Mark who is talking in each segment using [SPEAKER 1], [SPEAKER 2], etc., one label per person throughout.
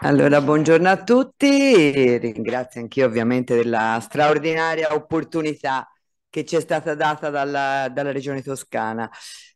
[SPEAKER 1] Allora, buongiorno a tutti, ringrazio anch'io ovviamente della straordinaria opportunità che ci è stata data dalla, dalla Regione Toscana.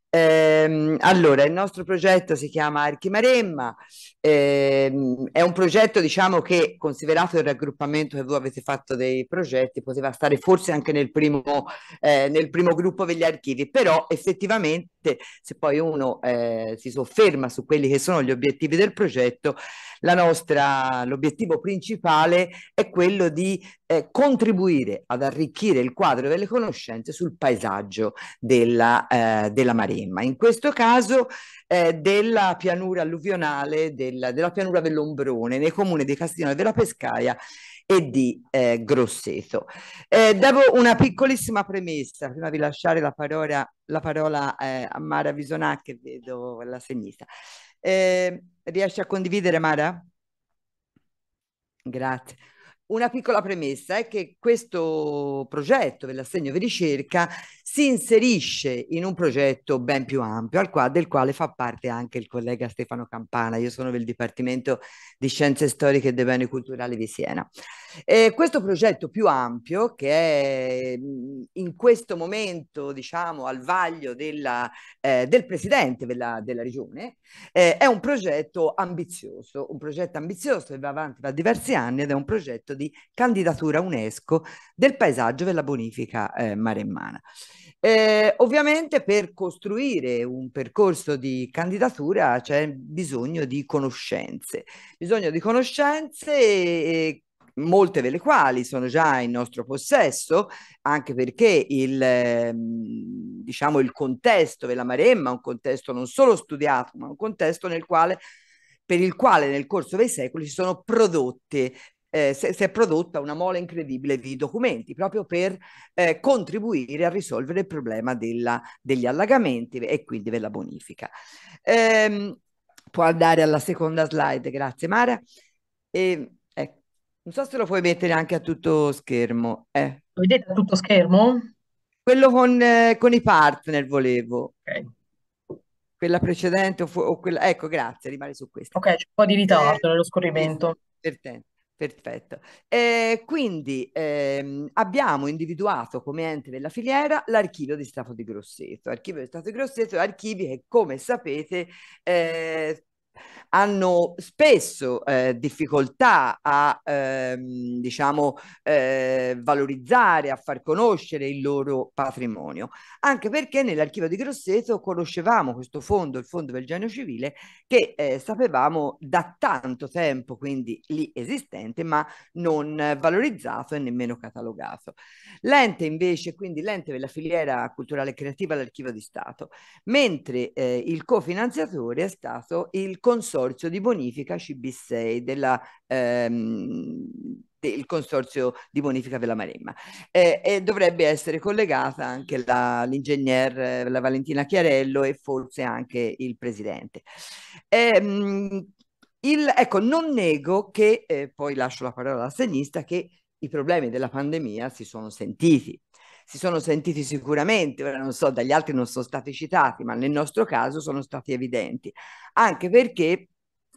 [SPEAKER 1] Eh, allora, il nostro progetto si chiama Archimaremma, eh, è un progetto diciamo che considerato il raggruppamento che voi avete fatto dei progetti poteva stare forse anche nel primo, eh, nel primo gruppo degli archivi, però effettivamente se poi uno eh, si sofferma su quelli che sono gli obiettivi del progetto, la nostra, l'obiettivo principale è quello di eh, contribuire ad arricchire il quadro delle conoscenze sul paesaggio della, eh, della Maremma. In questo caso eh, della pianura alluvionale, del, della pianura dell'Ombrone, nei comuni di Castiglione della Pescaia e di eh, Grosseto. Eh, devo una piccolissima premessa prima di lasciare la parola, la parola eh, a Mara Visonà che vedo la sinistra. Eh, riesci a condividere Mara? Grazie. Una piccola premessa è che questo progetto dell'assegno di ricerca si inserisce in un progetto ben più ampio, quale, del quale fa parte anche il collega Stefano Campana. Io sono del Dipartimento di Scienze Storiche e dei Beni Culturali di Siena. E questo progetto più ampio, che è in questo momento, diciamo, al vaglio della, eh, del presidente della, della regione, eh, è un progetto ambizioso, un progetto ambizioso che va avanti da diversi anni ed è un progetto di candidatura UNESCO del paesaggio della bonifica eh, maremmana. Eh, ovviamente per costruire un percorso di candidatura c'è bisogno di conoscenze, bisogno di conoscenze e, molte delle quali sono già in nostro possesso, anche perché il, ehm, diciamo, il contesto della Maremma è un contesto non solo studiato, ma un contesto nel quale, per il quale nel corso dei secoli si sono prodotte eh, si, è prodotta una mole incredibile di documenti proprio per eh, contribuire a risolvere il problema della, degli allagamenti e quindi della bonifica. Eh, può andare alla seconda slide, grazie Mara. E, ecco, non so se lo puoi mettere anche a tutto schermo. Eh.
[SPEAKER 2] Lo vedete a tutto schermo?
[SPEAKER 1] Quello con, eh, con i partner volevo.
[SPEAKER 2] Ok
[SPEAKER 1] quella precedente o, o, quella... Ecco, grazie, rimane su questa.
[SPEAKER 2] Ok, c'è un po' di ritardo eh, nello scorrimento.
[SPEAKER 1] Perfetto. Perfetto. Eh, quindi ehm, abbiamo individuato come ente della filiera l'archivio di Stato di Grosseto. L'archivio di Stato di Grosseto è archivi che, come sapete, eh, hanno spesso eh, difficoltà a ehm, diciamo eh, valorizzare, a far conoscere il loro patrimonio, anche perché nell'archivio di Grosseto conoscevamo questo fondo, il fondo del genio civile, che eh, sapevamo da tanto tempo, quindi lì esistente, ma non valorizzato e nemmeno catalogato. L'ente invece, quindi l'ente della filiera culturale e creativa all'archivio di Stato, mentre eh, il cofinanziatore è stato il consorzio di bonifica CB6 della, ehm, del consorzio di bonifica della Maremma eh, e dovrebbe essere collegata anche l'ingegner la Valentina Chiarello e forse anche il presidente. Eh, il, ecco, non nego che, eh, poi lascio la parola all'assegnista, che i problemi della pandemia si sono sentiti si sono sentiti sicuramente, ora non so, dagli altri non sono stati citati, ma nel nostro caso sono stati evidenti, anche perché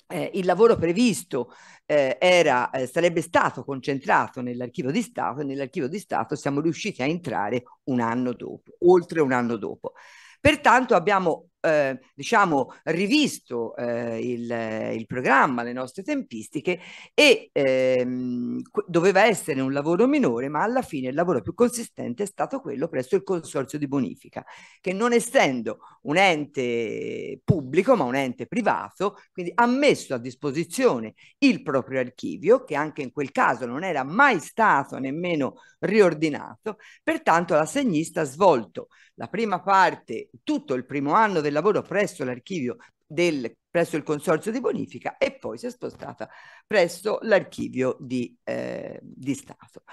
[SPEAKER 1] eh, il lavoro previsto eh, era, eh, sarebbe stato concentrato nell'archivio di Stato e nell'archivio di Stato siamo riusciti a entrare un anno dopo, oltre un anno dopo. Pertanto abbiamo eh, diciamo, rivisto eh, il, il, programma, le nostre tempistiche e ehm, doveva essere un lavoro minore, ma alla fine il lavoro più consistente è stato quello presso il consorzio di bonifica, che non essendo un ente pubblico, ma un ente privato, quindi ha messo a disposizione il proprio archivio, che anche in quel caso non era mai stato nemmeno riordinato, pertanto l'assegnista ha svolto la prima parte, tutto il primo anno del lavoro presso l'archivio del, presso il consorzio di bonifica e poi si è spostata presso l'archivio di, eh, di Stato.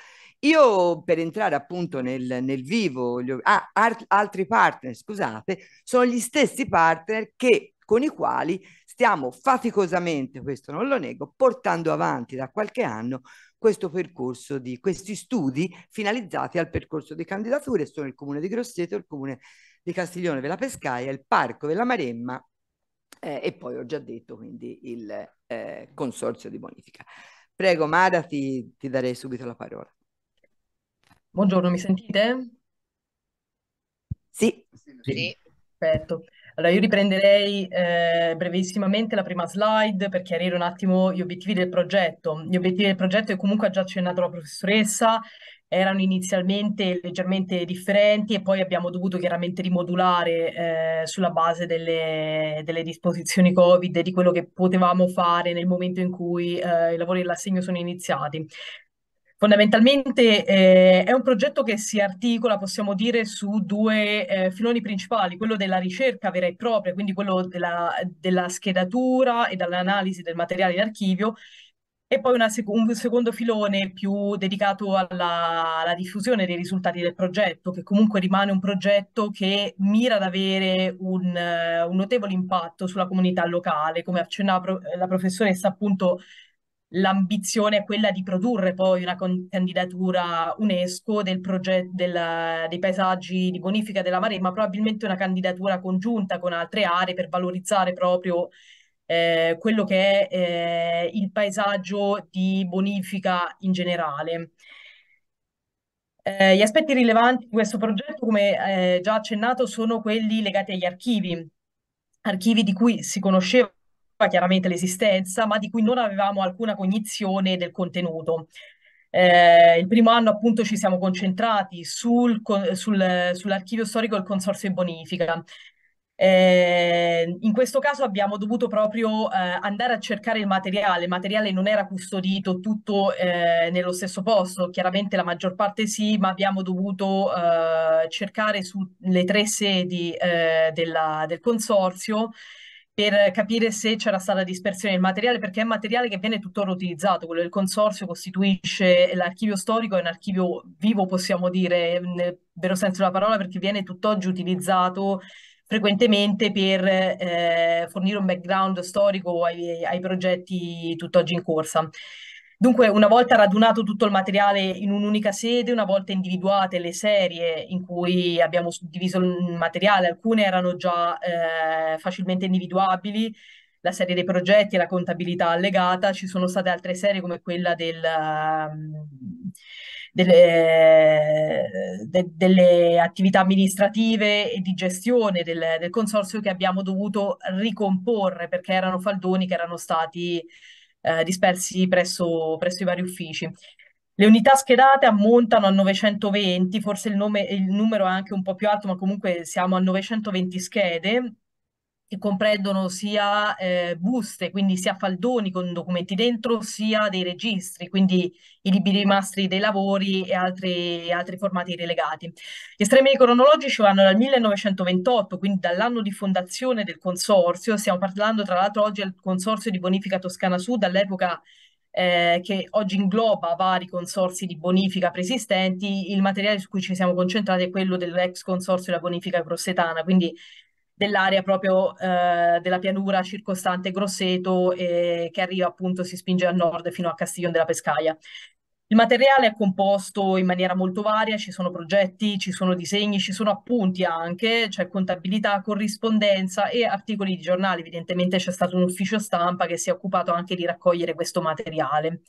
[SPEAKER 1] Io per entrare appunto nel, nel vivo, gli, ah, altri partner, scusate, sono gli stessi partner che, con i quali stiamo faticosamente, questo non lo nego, portando avanti da qualche anno questo percorso di questi studi finalizzati al percorso di candidature sono il comune di Grosseto, il comune di Castiglione della Pescaia, il parco della Maremma eh, e poi ho già detto quindi il eh, consorzio di bonifica. Prego Mara, ti, ti darei subito la parola.
[SPEAKER 2] Buongiorno, mi sentite?
[SPEAKER 1] Sì.
[SPEAKER 2] Sì. Perfetto. Allora, io riprenderei eh, brevissimamente la prima slide per chiarire un attimo gli obiettivi del progetto. Gli obiettivi del progetto, che comunque ha già accennato la professoressa, erano inizialmente leggermente differenti e poi abbiamo dovuto chiaramente rimodulare eh, sulla base delle, delle, disposizioni Covid e di quello che potevamo fare nel momento in cui eh, i lavori dell'assegno sono iniziati. Fondamentalmente eh, è un progetto che si articola, possiamo dire, su due eh, filoni principali, quello della ricerca vera e propria, quindi quello della, della schedatura e dall'analisi del materiale in archivio, e poi sec un secondo filone più dedicato alla, alla, diffusione dei risultati del progetto, che comunque rimane un progetto che mira ad avere un, un notevole impatto sulla comunità locale. Come accennava la professoressa, appunto, l'ambizione è quella di produrre poi una candidatura UNESCO del progetto dei paesaggi di bonifica della Maremma, probabilmente una candidatura congiunta con altre aree per valorizzare proprio eh, quello che è eh, il paesaggio di bonifica in generale. Eh, gli aspetti rilevanti di questo progetto, come eh, già accennato, sono quelli legati agli archivi, archivi di cui si conosceva chiaramente l'esistenza, ma di cui non avevamo alcuna cognizione del contenuto. Eh, il primo anno appunto ci siamo concentrati sul, sul, sull'archivio storico del Consorzio di Bonifica, eh, in questo caso abbiamo dovuto proprio eh, andare a cercare il materiale, il materiale non era custodito tutto eh, nello stesso posto, chiaramente la maggior parte sì, ma abbiamo dovuto eh, cercare sulle tre sedi eh, della, del consorzio per capire se c'era stata dispersione del materiale, perché è materiale che viene tuttora utilizzato, quello del consorzio costituisce l'archivio storico, è un archivio vivo, possiamo dire, nel vero senso della parola, perché viene tutt'oggi utilizzato frequentemente per eh, fornire un background storico ai, ai progetti tutt'oggi in corsa. Dunque, una volta radunato tutto il materiale in un'unica sede, una volta individuate le serie in cui abbiamo diviso il materiale, alcune erano già eh, facilmente individuabili, la serie dei progetti e la contabilità allegata, ci sono state altre serie come quella del, um, delle, de, delle, attività amministrative e di gestione del, del, consorzio che abbiamo dovuto ricomporre perché erano faldoni che erano stati eh, dispersi presso, presso i vari uffici. Le unità schedate ammontano a 920, forse il, nome, il numero è anche un po' più alto, ma comunque siamo a 920 schede che comprendono sia eh, buste, quindi sia faldoni con documenti dentro, sia dei registri, quindi i libri rimasti dei lavori e altri, altri formati relegati. Gli estremi cronologici vanno dal 1928, quindi dall'anno di fondazione del consorzio, stiamo parlando tra l'altro oggi del consorzio di bonifica Toscana Sud, all'epoca eh, che oggi ingloba vari consorsi di bonifica preesistenti, il materiale su cui ci siamo concentrati è quello dell'ex consorzio della bonifica grossetana, quindi dell'area proprio eh, della pianura circostante Grosseto e che arriva appunto, si spinge a nord fino a Castiglione della Pescaia. Il materiale è composto in maniera molto varia, ci sono progetti, ci sono disegni, ci sono appunti anche, c'è contabilità, corrispondenza e articoli di giornali. Evidentemente c'è stato un ufficio stampa che si è occupato anche di raccogliere questo materiale.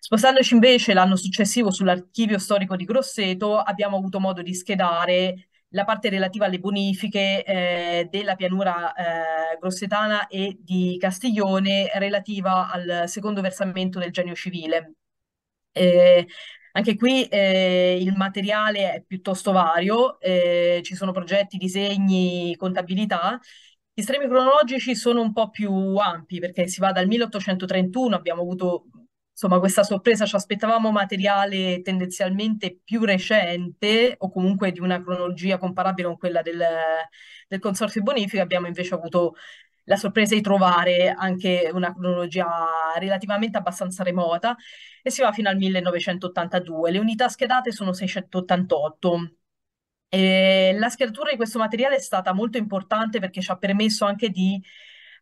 [SPEAKER 2] Spostandoci invece l'anno successivo sull'archivio storico di Grosseto, abbiamo avuto modo di schedare la parte relativa alle bonifiche eh, della pianura eh, grossetana e di Castiglione relativa al secondo versamento del genio civile. Eh, anche qui eh, il materiale è piuttosto vario, eh, ci sono progetti, disegni, contabilità. Gli estremi cronologici sono un po' più ampi perché si va dal 1831, abbiamo avuto insomma, questa sorpresa, ci aspettavamo materiale tendenzialmente più recente o comunque di una cronologia comparabile con quella del, del Consorzio Bonifica, abbiamo invece avuto la sorpresa di trovare anche una cronologia relativamente abbastanza remota e si va fino al 1982. Le unità schedate sono 688. E la schedatura di questo materiale è stata molto importante perché ci ha permesso anche di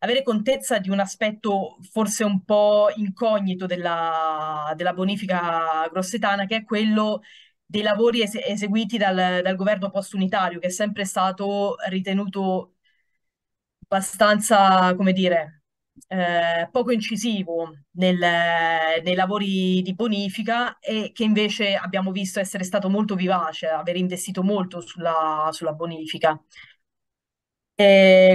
[SPEAKER 2] avere contezza di un aspetto forse un po' incognito della, della bonifica grossetana, che è quello dei lavori es eseguiti dal, dal governo post-unitario, che è sempre stato ritenuto abbastanza, come dire, eh, poco incisivo nel, nei lavori di bonifica e che invece abbiamo visto essere stato molto vivace, aver investito molto sulla, sulla bonifica.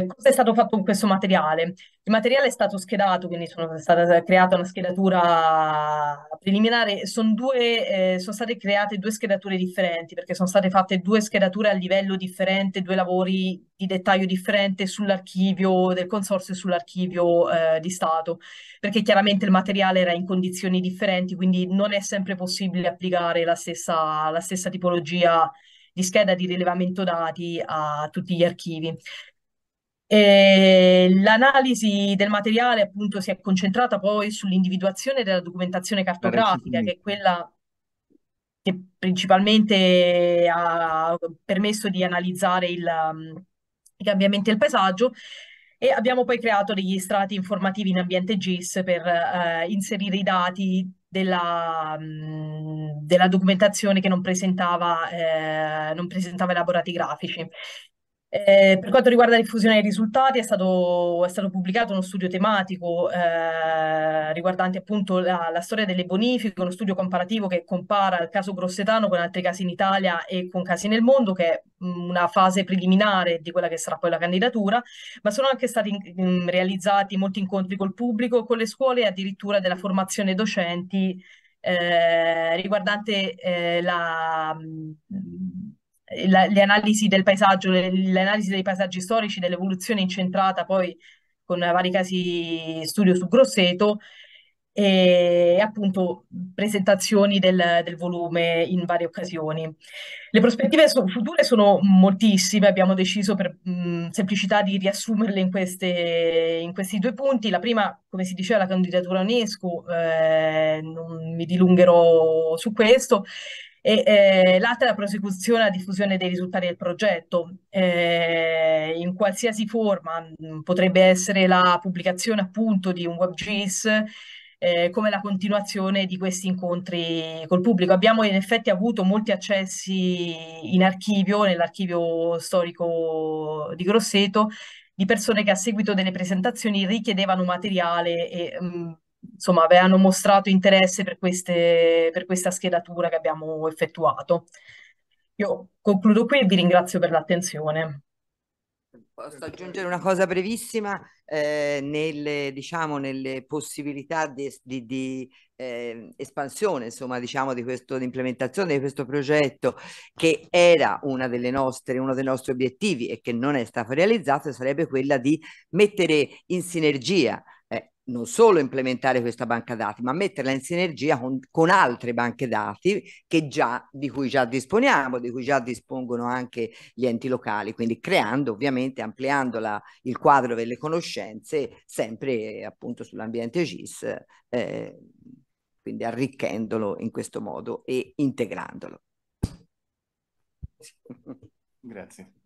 [SPEAKER 2] Cosa è stato fatto con questo materiale? Il materiale è stato schedato, quindi sono stata creata una schedatura preliminare. Sono, due, eh, sono state create due schedature differenti perché sono state fatte due schedature a livello differente, due lavori di dettaglio differente sull'archivio del consorzio e sull'archivio eh, di Stato, perché chiaramente il materiale era in condizioni differenti, quindi non è sempre possibile applicare la stessa, la stessa tipologia di scheda di rilevamento dati a tutti gli archivi. L'analisi del materiale appunto si è concentrata poi sull'individuazione della documentazione cartografica, che è quella che principalmente ha permesso di analizzare il, um, i cambiamenti del paesaggio e abbiamo poi creato degli strati informativi in ambiente GIS per eh, inserire i dati della, um, della, documentazione che non presentava, eh, non presentava elaborati grafici. Eh, per quanto riguarda la diffusione dei risultati, è stato, è stato pubblicato uno studio tematico eh, riguardante appunto la, la, storia delle bonifiche, uno studio comparativo che compara il caso grossetano con altri casi in Italia e con casi nel mondo, che è una fase preliminare di quella che sarà poi la candidatura, ma sono anche stati in, realizzati molti incontri col pubblico, con le scuole e addirittura della formazione docenti eh, riguardante eh, la la, le analisi del paesaggio, le, le, analisi dei paesaggi storici, dell'evoluzione incentrata poi con vari casi studio su Grosseto e appunto presentazioni del, del volume in varie occasioni. Le prospettive so, future sono moltissime, abbiamo deciso per mh, semplicità di riassumerle in, queste, in, questi due punti. La prima, come si diceva, la candidatura UNESCO, eh, non mi dilungherò su questo e eh, l'altra è la prosecuzione e la diffusione dei risultati del progetto eh, in qualsiasi forma, mm, potrebbe essere la pubblicazione appunto di un WebGIS eh, come la continuazione di questi incontri col pubblico. Abbiamo in effetti avuto molti accessi in archivio, nell'archivio storico di Grosseto, di persone che a seguito delle presentazioni richiedevano materiale e mh, mm, insomma, avevano mostrato interesse per, queste, per questa schedatura che abbiamo effettuato. Io concludo qui e vi ringrazio per l'attenzione.
[SPEAKER 1] Posso aggiungere una cosa brevissima eh, nelle, diciamo, nelle possibilità di, di, di eh, espansione, insomma, diciamo, di questo, di implementazione di questo progetto che era una delle nostre, uno dei nostri obiettivi e che non è stato realizzato, sarebbe quella di mettere in sinergia non solo implementare questa banca dati, ma metterla in sinergia con, con altre banche dati già, di cui già disponiamo, di cui già dispongono anche gli enti locali, quindi creando ovviamente, ampliando la, il quadro delle conoscenze sempre appunto sull'ambiente GIS, eh, quindi arricchendolo in questo modo e integrandolo.
[SPEAKER 3] Grazie.